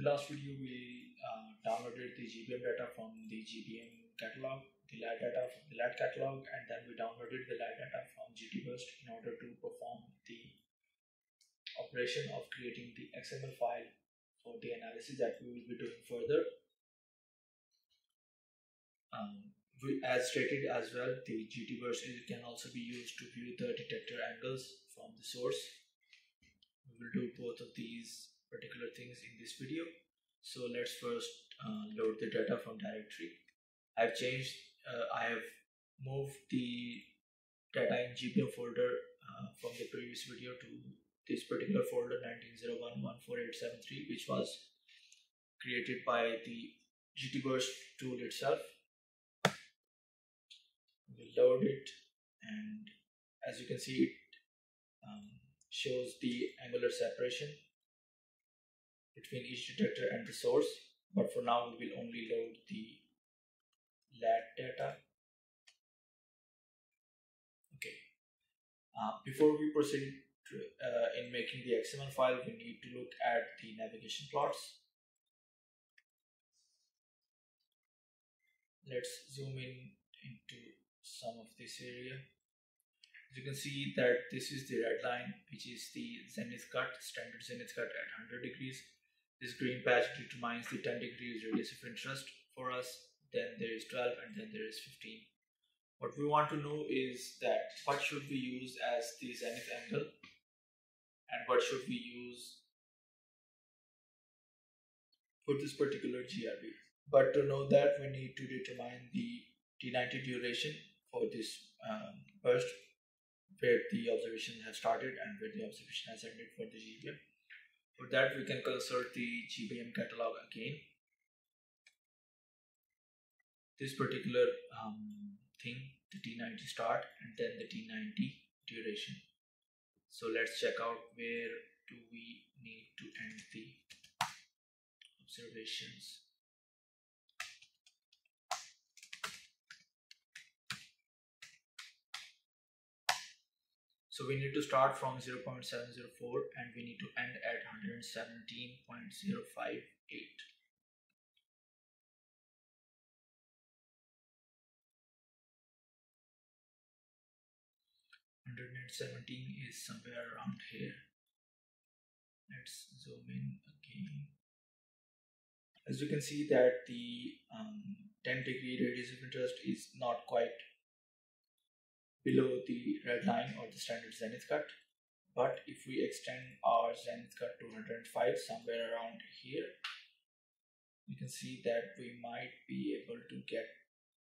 The last video, we uh, downloaded the GBM data from the GBM catalog, the LAT data from the LAT catalog, and then we downloaded the LAT data from GTburst in order to perform the operation of creating the XML file for the analysis that we will be doing further. Um, we, as stated as well, the GTburst can also be used to view the detector angles from the source. We will do both of these particular things in this video. So let's first uh, load the data from directory. I've changed, uh, I have moved the data in GBM folder uh, from the previous video to this particular folder 1901-14873 which was created by the GTburst tool itself. We load it and as you can see it um, shows the angular separation between each detector and the source but for now we will only load the lat data. Okay. Uh, before we proceed to, uh, in making the XML file we need to look at the navigation plots. Let's zoom in into some of this area. As you can see that this is the red line which is the zenith cut standard zenith cut at 100 degrees this green patch determines the 10 degrees radius of interest for us then there is 12 and then there is 15 what we want to know is that what should we use as the zenith angle and what should we use for this particular GRB but to know that we need to determine the T90 duration for this um, burst where the observation has started and where the observation has ended for the GBM. For that we can consult the GBM catalog again. This particular um, thing, the T90 start and then the T90 duration. So let's check out where do we need to end the observations. So we need to start from 0.704 and we need to end at 117.058. Hundred and seventeen is somewhere around here. Let's zoom in again. As you can see that the um, 10 degree radius of interest is not quite below the red line or the standard zenith cut. But if we extend our zenith cut to 105 somewhere around here you can see that we might be able to get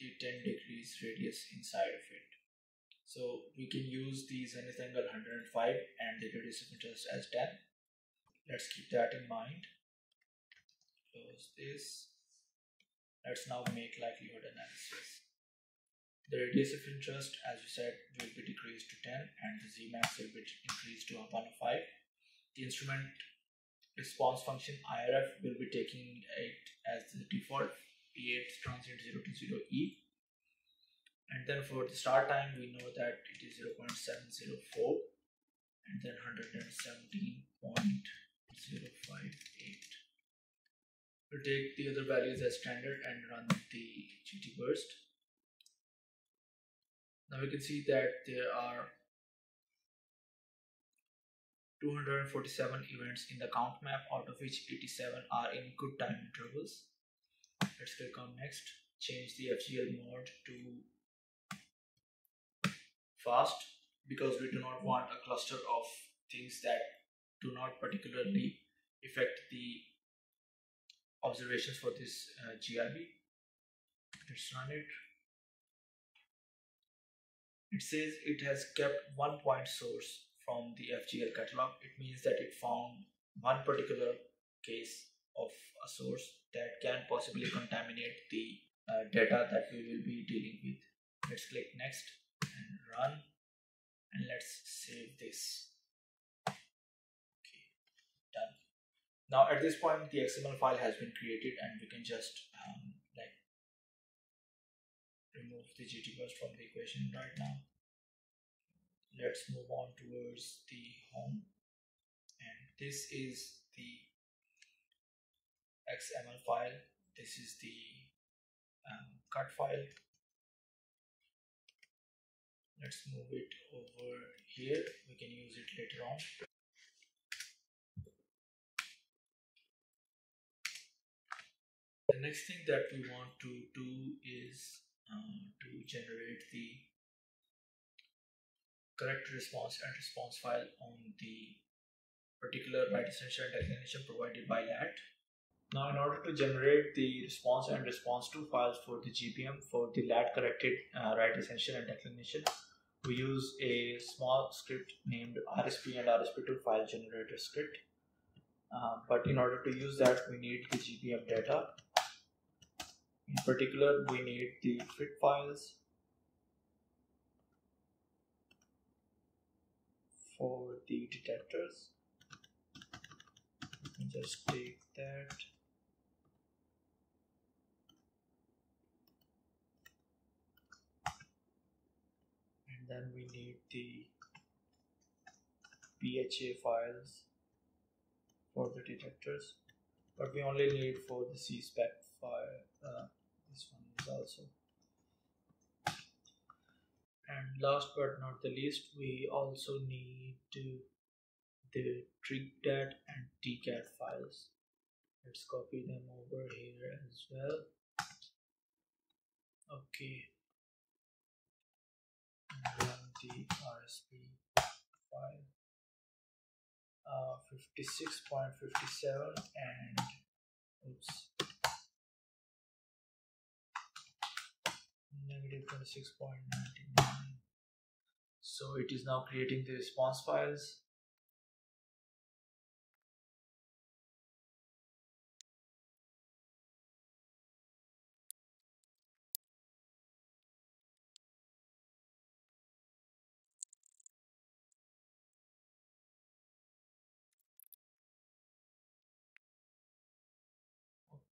the 10 degrees radius inside of it. So we can use the zenith angle 105 and the radius of interest as 10 let's keep that in mind. Close this. Let's now make likelihood analysis the radius of interest, as we said, will be decreased to 10 and the Zmax will be increased to 105. The instrument response function IRF will be taking it as the default P8 transient 0 to 0 E. And then for the start time, we know that it is 0.704 and then 117.058. We'll take the other values as standard and run the GT burst. Now we can see that there are 247 events in the count map out of which 87 are in good time intervals. Let's click on next, change the FGL mode to fast because we do not want a cluster of things that do not particularly affect the observations for this uh, GRB. Let's run it it says it has kept one point source from the FGL catalog. It means that it found one particular case of a source that can possibly contaminate the uh, data that we will be dealing with. Let's click next and run and let's save this. Okay, done. Now at this point the XML file has been created and we can just um, remove the GT GTburst from the equation right now. Let's move on towards the home and this is the XML file. This is the um, cut file. Let's move it over here. We can use it later on. The next thing that we want to do is to generate the correct response and response file on the particular right ascension and declination provided by LAT. Now in order to generate the response and response to files for the GBM for the LAT corrected uh, right ascension and declination, we use a small script named RSP and RSP2 file generator script. Uh, but in order to use that, we need the GBM data. In particular, we need the FIT files for the detectors. Just take that. And then we need the PHA files for the detectors. But we only need for the CSPEC file uh, this one is also and last but not the least we also need to the TRIGDAT and TCAT files. Let's copy them over here as well. Okay. Run the RSP file. Uh, 56.57 and oops negative 26.99 so it is now creating the response files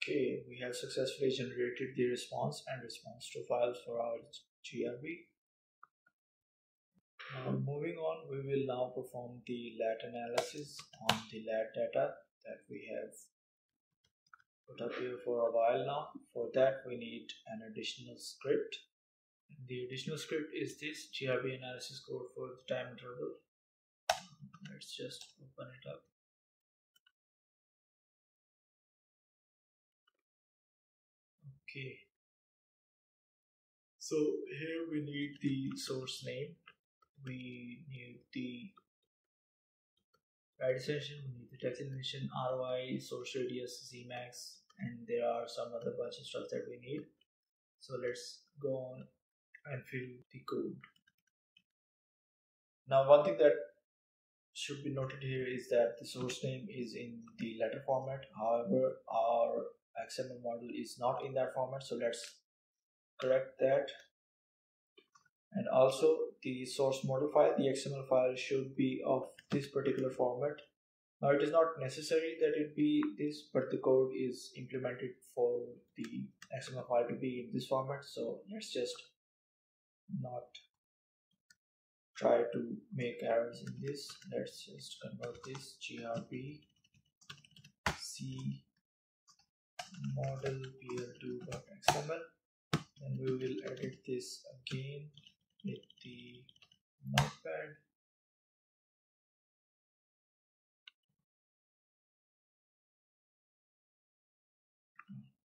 Okay, we have successfully generated the response and response to files for our GRB. Now moving on, we will now perform the LAT analysis on the LAT data that we have put up here for a while now. For that, we need an additional script. The additional script is this GRB analysis code for the time interval. Let's just open it up. Okay. So here we need the source name. We need the right ascension we need the declination roi source radius zmax and there are some other bunch of stuff that we need. So let's go on and fill the code. Now one thing that should be noted here is that the source name is in the letter format. However our XML model is not in that format so let's correct that. And also the source model file the XML file should be of this particular format. Now it is not necessary that it be this but the code is implemented for the XML file to be in this format so let's just not try to make errors in this. Let's just convert this grb c model pl2.xml and we will edit this again with the notepad.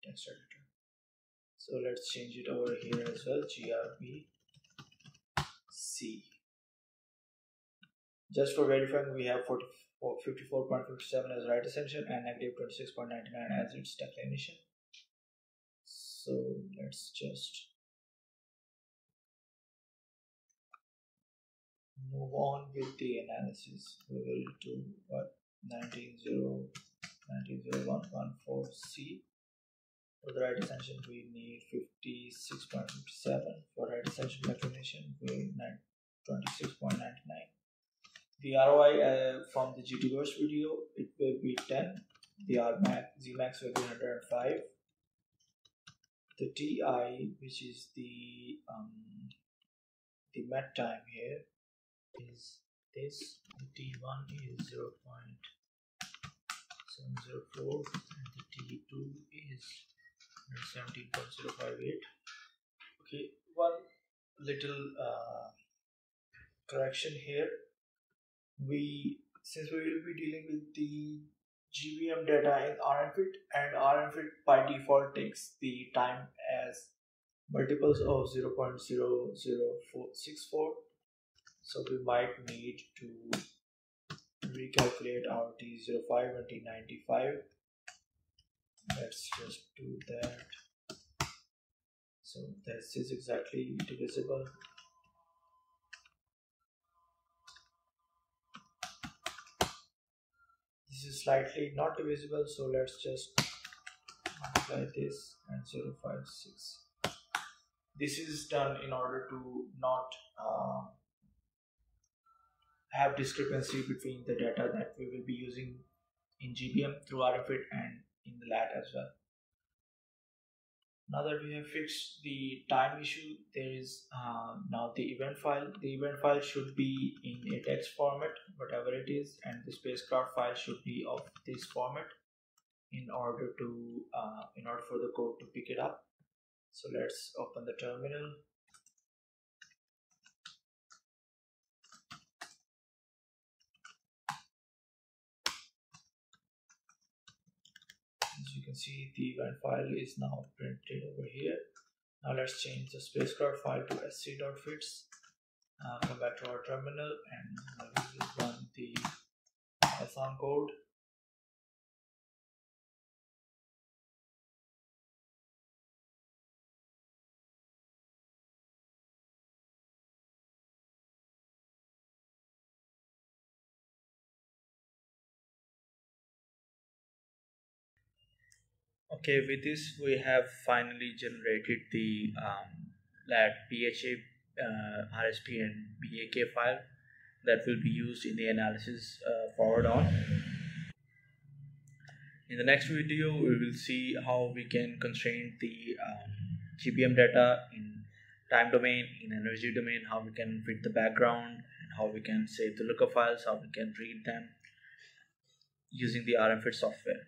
Text editor. So let's change it over here as well grb c. Just for verifying we have 40 54.57 as right ascension and negative 26.99 as its declination. So let's just move on with the analysis. We will do what? 190 190114c for the right ascension we need 56.57 for right ascension declination we need 26.99 the ROI uh, from the GT Burst video, it will be 10. The RMAX, Zmax will be 105. The TI, which is the um, the met time here, is this. The T1 is 0 704 and the T2 is 17.058 okay one little uh, correction here we since we will be dealing with the GBM data in RMFIT and RMFIT by default takes the time as multiples of 0 0.00464 so we might need to recalculate our T05 and T95 let's just do that. So this is exactly divisible slightly not visible so let's just multiply this and 056 this is done in order to not uh, have discrepancy between the data that we will be using in GBM through RMFIT and in the LAT as well. Now that we have fixed the time issue, there is uh, now the event file. The event file should be in a text format, whatever it is, and the spacecraft file should be of this format in order to uh, in order for the code to pick it up. So let's open the terminal as you can see the event file is now printed over here. Now let's change the spacecraft file to sc.fits uh, come back to our terminal and we will run the python code okay with this we have finally generated the um, LAT PHA uh, RSP and BAK file that will be used in the analysis uh, forward on. In the next video we will see how we can constrain the um, GBM data in time domain in energy domain how we can fit the background and how we can save the lookup files how we can read them using the RMFIT software